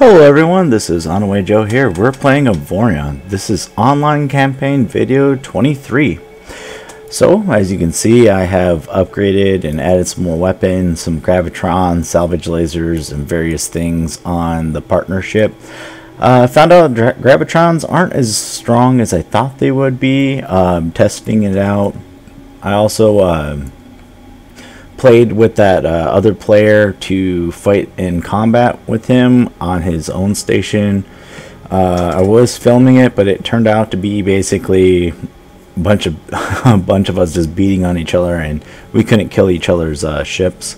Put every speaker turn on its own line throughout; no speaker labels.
Hello everyone, this is Onaway Joe here. We're playing Avorion. This is online campaign video 23. So, as you can see, I have upgraded and added some more weapons, some Gravitron, salvage lasers, and various things on the partnership. Uh, found out Gravitrons aren't as strong as I thought they would be. Um, testing it out. I also uh, played with that uh, other player to fight in combat with him on his own station. Uh, I was filming it, but it turned out to be basically a bunch of a bunch of us just beating on each other, and we couldn't kill each other's uh, ships.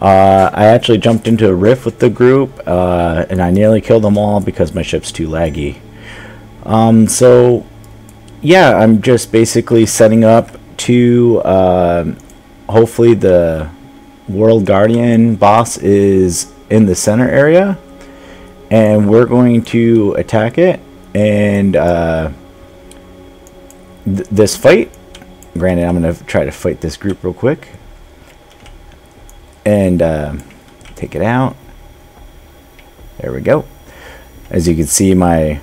Uh, I actually jumped into a rift with the group, uh, and I nearly killed them all because my ship's too laggy. Um, so, yeah, I'm just basically setting up to uh, hopefully the World Guardian boss is in the center area and we're going to attack it and uh, th this fight granted I'm gonna try to fight this group real quick and uh, take it out. There we go. As you can see my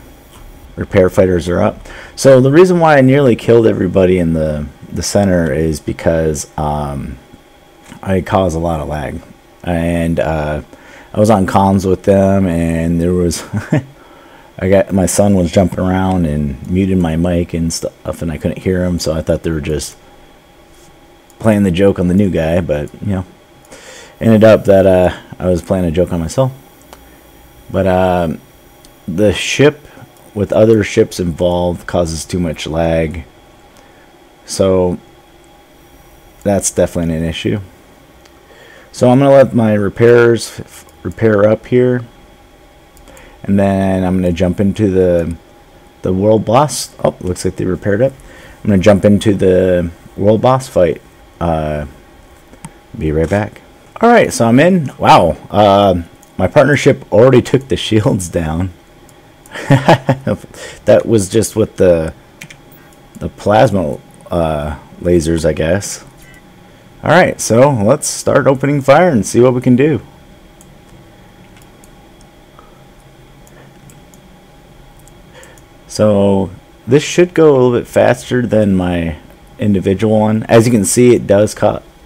repair fighters are up. So the reason why I nearly killed everybody in the the center is because um, I cause a lot of lag, and uh, I was on comms with them, and there was I got my son was jumping around and muting my mic and stuff, and I couldn't hear him, so I thought they were just playing the joke on the new guy, but you know, ended up that uh, I was playing a joke on myself. But uh, the ship with other ships involved causes too much lag so that's definitely an issue. So I'm going to let my repairs repair up here. And then I'm going to jump into the the world boss. Oh, looks like they repaired up. I'm going to jump into the world boss fight. Uh, be right back. Alright, so I'm in. Wow. Uh, my partnership already took the shields down. that was just with the the plasma uh, lasers, I guess. Alright, so let's start opening fire and see what we can do. So this should go a little bit faster than my individual one. As you can see, it does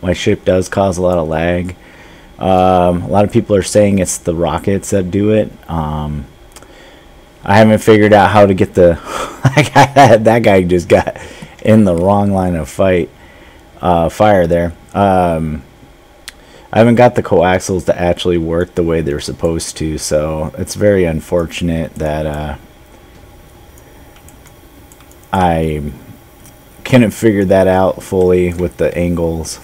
my ship does cause a lot of lag. Um, a lot of people are saying it's the rockets that do it. Um, I haven't figured out how to get the that guy just got in the wrong line of fight uh, fire there. Um, I haven't got the coaxials to actually work the way they're supposed to, so it's very unfortunate that uh, I couldn't figure that out fully with the angles.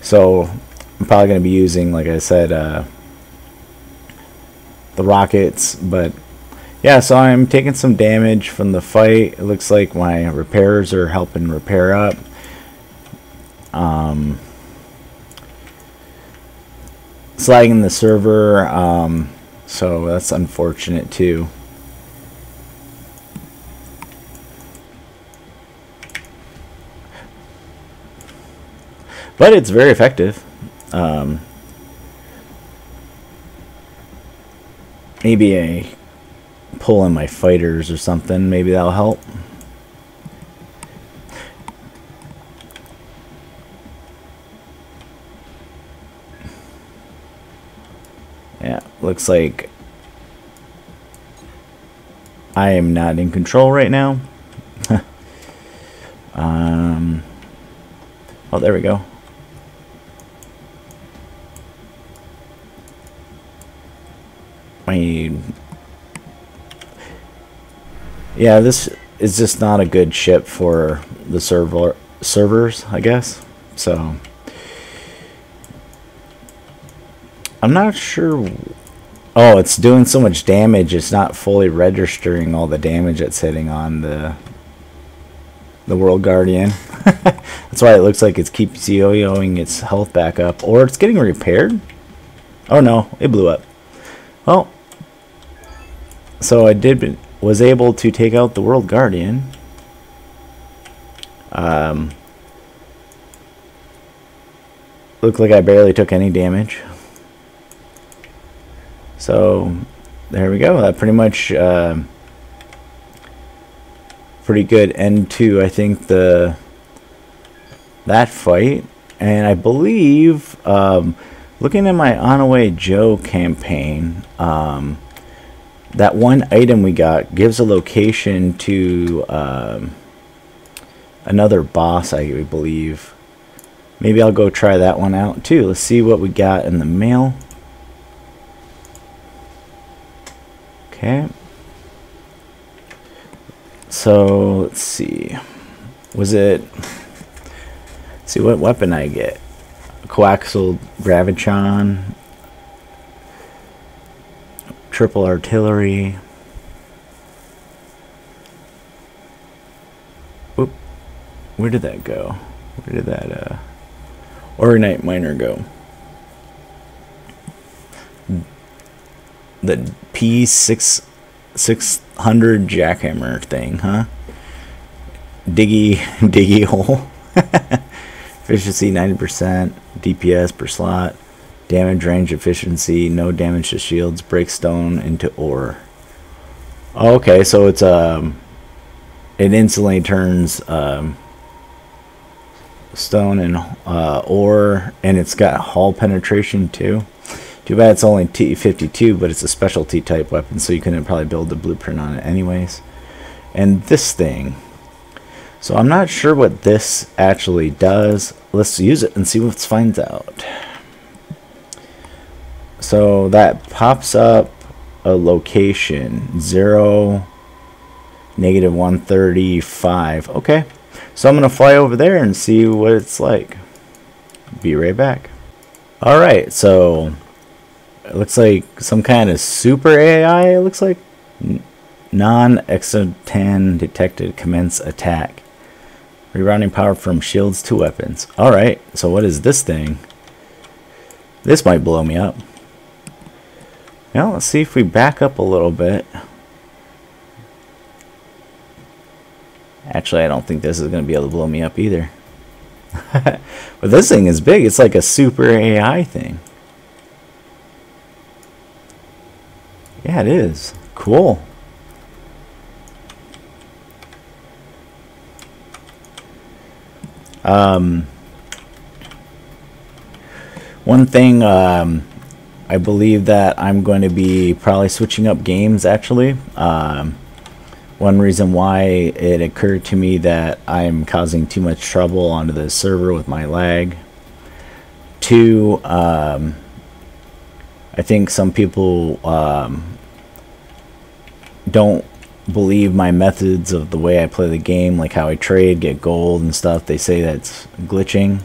So I'm probably going to be using, like I said, uh, the rockets, but yeah, so I'm taking some damage from the fight. It looks like my repairs are helping repair up. Um, the server, um, so that's unfortunate too. But it's very effective. Um, maybe a pull in my fighters or something. Maybe that'll help. Yeah, looks like I am not in control right now. um, oh, there we go. My yeah, this is just not a good ship for the server servers, I guess. So I'm not sure. Oh, it's doing so much damage. It's not fully registering all the damage it's hitting on the the World Guardian. That's why it looks like it's keeps yo-yoing its health back up, or it's getting repaired. Oh no, it blew up. Well, so I did was able to take out the World Guardian. Um, looked like I barely took any damage. So there we go. That pretty much uh, pretty good end to I think the that fight. And I believe um, looking at my Onaway Joe campaign, um, that one item we got gives a location to um, another boss, I believe. Maybe I'll go try that one out too. Let's see what we got in the mail. Okay. So, let's see. Was it... see what weapon I get. Coaxial Gravitron. Triple Artillery. Whoop. Where did that go? Where did that, uh... Ogonite Miner go? The P6 600 jackhammer thing, huh? Diggy, diggy hole. efficiency 90%, DPS per slot, damage range efficiency, no damage to shields, break stone into ore. Okay, so it's um, it instantly turns um, stone and uh, ore, and it's got hull penetration too. Too bad it's only T52, but it's a specialty type weapon, so you couldn't probably build the blueprint on it anyways. And this thing. So I'm not sure what this actually does. Let's use it and see what it finds out. So that pops up a location. 0, negative 135. Okay. So I'm to fly over there and see what it's like. Be right back. Alright, so it looks like some kind of super AI, it looks like. Non-Xsotan detected. Commence attack. Rerouting power from shields to weapons. Alright, so what is this thing? This might blow me up. Now, let's see if we back up a little bit. Actually, I don't think this is going to be able to blow me up either. but this thing is big. It's like a super AI thing. Yeah, it is. Cool. Um, one thing, um, I believe that I'm going to be probably switching up games actually. Um, one reason why it occurred to me that I'm causing too much trouble onto the server with my lag. Two, um, I think some people um, don't believe my methods of the way I play the game, like how I trade, get gold and stuff. They say that's glitching.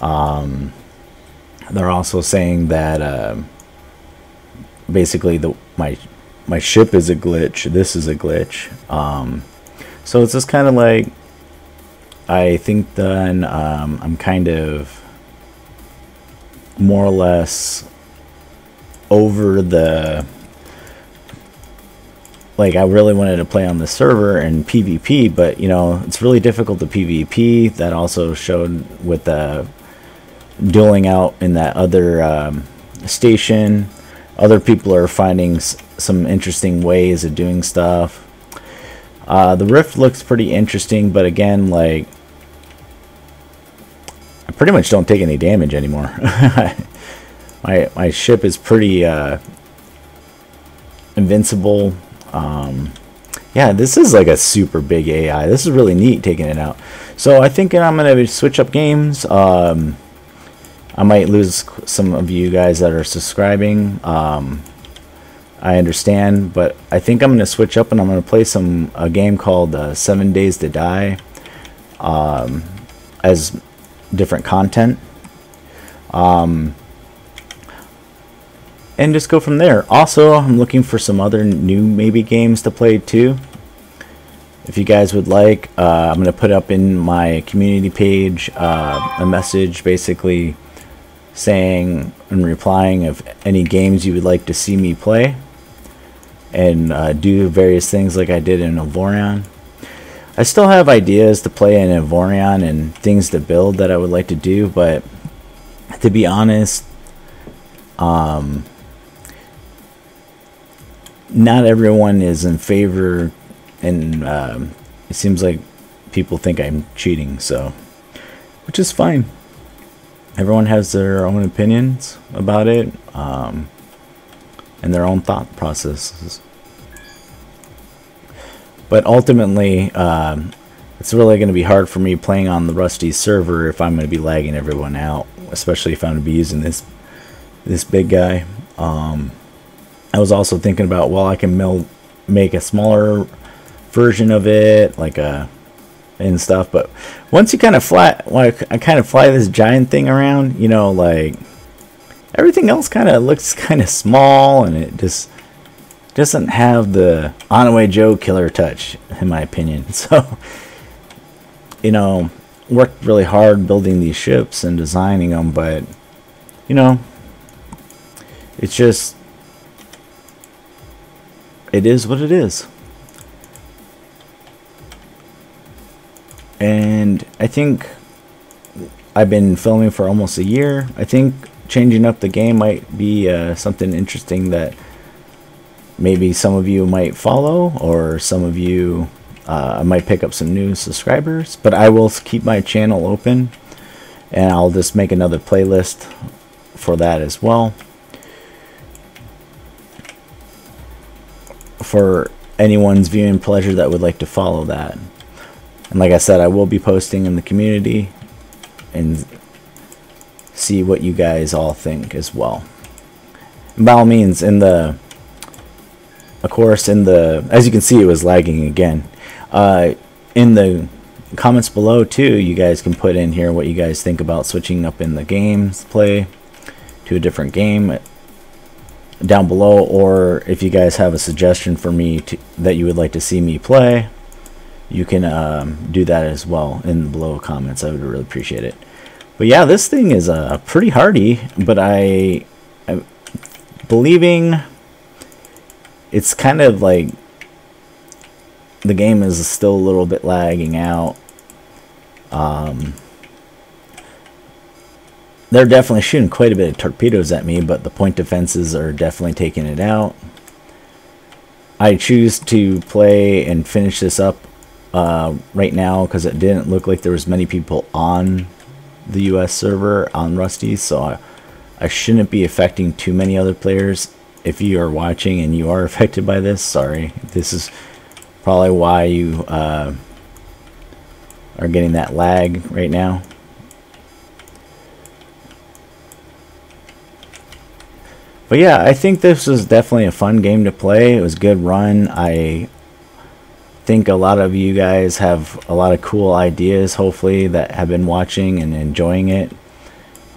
Um, they're also saying that uh, basically the my my ship is a glitch. This is a glitch. Um, so it's just kind of like I think then um, I'm kind of more or less over the like I really wanted to play on the server and PvP, but you know it's really difficult to PvP. That also showed with the dueling out in that other um, station. Other people are finding some interesting ways of doing stuff. Uh, the rift looks pretty interesting, but again, like I pretty much don't take any damage anymore. my my ship is pretty uh, invincible. Um, yeah, this is like a super big AI. This is really neat taking it out. So I think I'm to switch up games. Um, I might lose some of you guys that are subscribing. Um, I understand, but I think I'm going to switch up and I'm going to play some a game called uh, Seven Days to Die um, as different content. Um, and just go from there. Also, I'm looking for some other new maybe games to play too. If you guys would like, uh, I'm going to put up in my community page uh, a message basically saying and replying of any games you would like to see me play and uh, do various things like I did in Avorion. I still have ideas to play in Avorion and things to build that I would like to do, but to be honest, um, not everyone is in favor, and um, it seems like people think I'm cheating, so which is fine. Everyone has their own opinions about it um, and their own thought processes. But ultimately, um, it's really going to be hard for me playing on the Rusty server if I'm going to be lagging everyone out, especially if I'm going to be using this this big guy. Um, I was also thinking about well, I can make a smaller version of it, like a and stuff. But once you kind of fly, like I kind of fly this giant thing around, you know, like everything else kind of looks kind of small, and it just doesn't have the Onaway Joe killer touch, in my opinion. So you know, worked really hard building these ships and designing them, but, you know, it's just, it is what it is. And I think I've been filming for almost a year. I think changing up the game might be uh, something interesting that maybe some of you might follow or some of you uh, might pick up some new subscribers, but I will keep my channel open and I'll just make another playlist for that as well. For anyone's viewing pleasure that would like to follow that. And like I said, I will be posting in the community and see what you guys all think as well. And by all means, in the, of course, in the, as you can see, it was lagging again. Uh, in the comments below too, you guys can put in here what you guys think about switching up in the games play to a different game down below or if you guys have a suggestion for me to, that you would like to see me play you can um, do that as well in the below comments I would really appreciate it but yeah this thing is uh, pretty hardy but I, I'm believing it's kind of like the game is still a little bit lagging out. Um, they're definitely shooting quite a bit of torpedoes at me, but the point defenses are definitely taking it out. I choose to play and finish this up uh, right now because it didn't look like there was many people on the US server on Rusty, so I, I shouldn't be affecting too many other players. If you are watching and you are affected by this, sorry. This is Probably why you uh, are getting that lag right now. But yeah, I think this was definitely a fun game to play. It was good run. I think a lot of you guys have a lot of cool ideas, hopefully, that have been watching and enjoying it.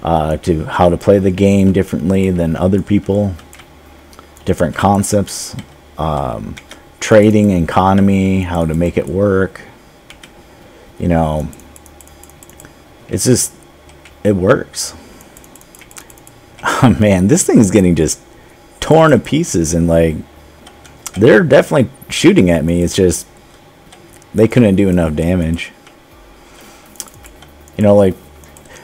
Uh, to how to play the game differently than other people. Different concepts. Um, trading economy, how to make it work. You know, it's just, it works. Oh man, this thing is getting just torn to pieces and like, they're definitely shooting at me. It's just, they couldn't do enough damage. You know, like,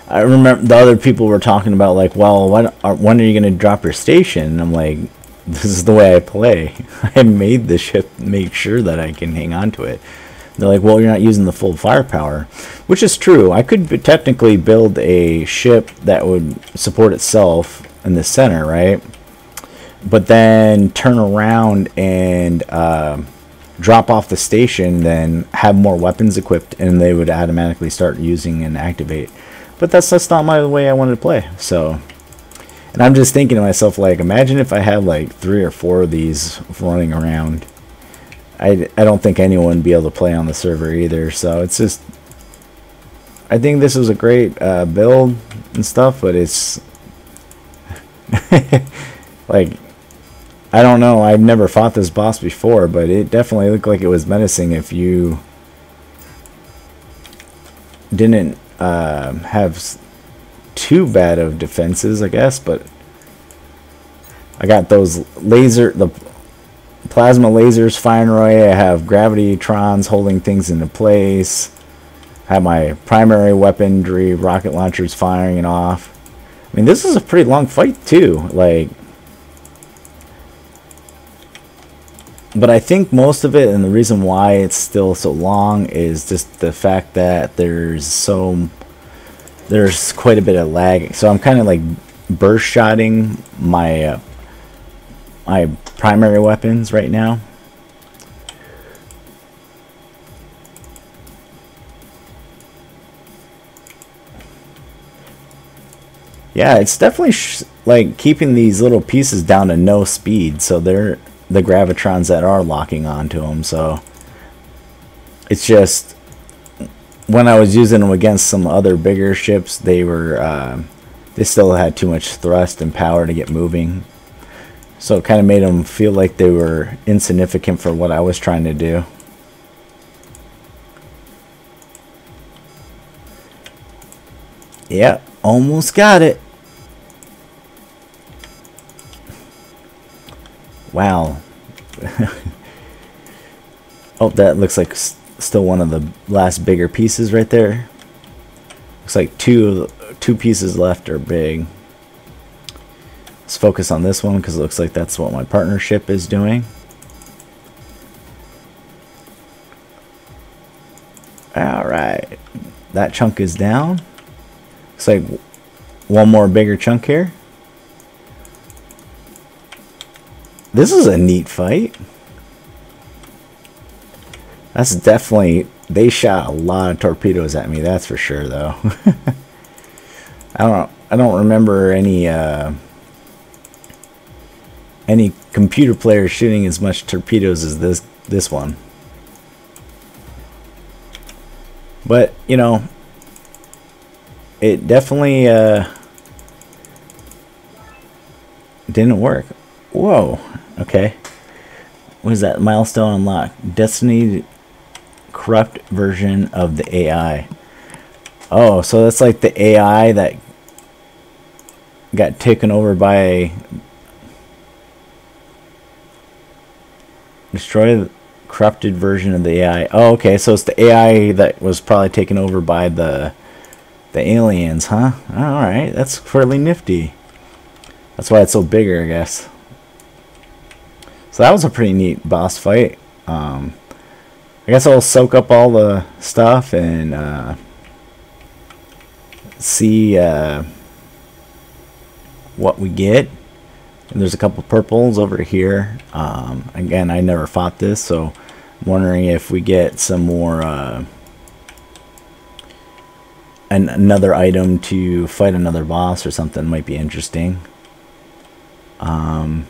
I remember the other people were talking about like, well, when are, when are you going to drop your station? And I'm like, this is the way I play. I made the ship make sure that I can hang on to it. They're like, well, you're not using the full firepower, which is true. I could technically build a ship that would support itself in the center, right? But then turn around and uh, drop off the station, then have more weapons equipped, and they would automatically start using and activate. But that's just not my way I wanted to play. So and I'm just thinking to myself, like, imagine if I had like three or four of these running around. I, I don't think anyone would be able to play on the server either. So it's just, I think this was a great uh, build and stuff, but it's like, I don't know. I've never fought this boss before, but it definitely looked like it was menacing if you didn't uh, have too bad of defenses, I guess, but I got those laser, the plasma lasers firing away. I have gravitytrons holding things into place. I have my primary weaponry rocket launchers firing it off. I mean, this is a pretty long fight too. Like, but I think most of it, and the reason why it's still so long, is just the fact that there's so there's quite a bit of lag. So I'm kind of like burst shotting my uh, my primary weapons right now. Yeah, it's definitely like keeping these little pieces down to no speed, so they're the gravitrons that are locking onto them. So it's just when I was using them against some other bigger ships, they were uh, they still had too much thrust and power to get moving. So it kind of made them feel like they were insignificant for what I was trying to do. Yeah, almost got it. Wow. oh, that looks like still one of the last bigger pieces right there. Looks like two two pieces left are big. Let's focus on this one because it looks like that's what my partnership is doing. Alright. That chunk is down. Looks like one more bigger chunk here. This is a neat fight. That's definitely... They shot a lot of torpedoes at me, that's for sure, though. I don't... I don't remember any... Uh, any computer player shooting as much torpedoes as this this one. But, you know, it definitely uh, didn't work. Whoa. Okay. What is that? Milestone unlocked. Destiny corrupt version of the AI. Oh, so that's like the AI that got taken over by destroy the corrupted version of the AI. Oh, okay, so it's the AI that was probably taken over by the the aliens, huh? All right, that's fairly nifty. That's why it's so bigger, I guess. So that was a pretty neat boss fight. Um, I guess I'll soak up all the stuff and uh, see uh, what we get. And there's a couple purples over here. Um, again, I never fought this, so I'm wondering if we get some more uh, an, another item to fight another boss or something might be interesting. Um,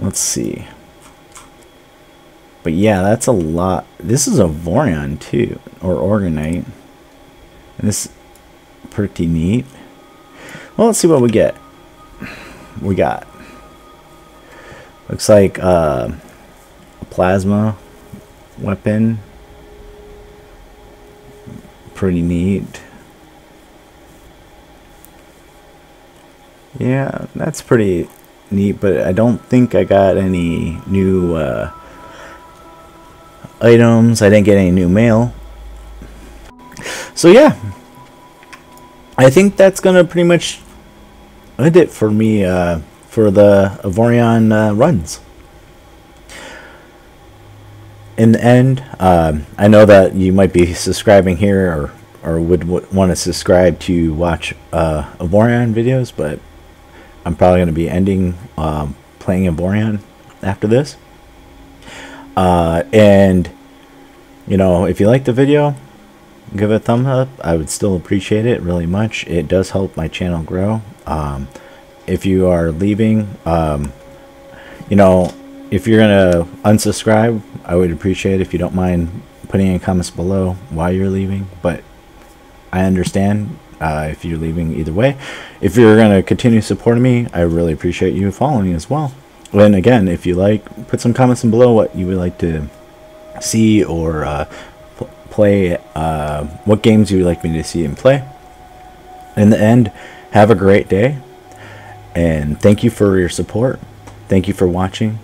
let's see. But yeah, that's a lot. This is Avorion too, or Ogonite. And this pretty neat. Well, let's see what we get. We got. Looks like uh, a plasma weapon. Pretty neat. Yeah, that's pretty neat, but I don't think I got any new uh, items. I didn't get any new mail. So yeah, I think that's gonna pretty much end it for me uh, for the Avorion uh, runs. In the end, uh, I know that you might be subscribing here or or would want to subscribe to watch uh, Avorion videos, but I'm probably going to be ending um, playing Avorion after this. Uh, and, you know, if you like the video, give it a thumb up. I would still appreciate it really much. It does help my channel grow. Um, if you are leaving, um, you know, if you're going to unsubscribe, I would appreciate it if you don't mind putting in comments below why you're leaving. But I understand uh, if you're leaving either way. If you're going to continue supporting me, I really appreciate you following as well. And again, if you like, put some comments in below what you would like to see or uh, play, uh, what games you would like me to see and play. In the end, have a great day, and thank you for your support. Thank you for watching.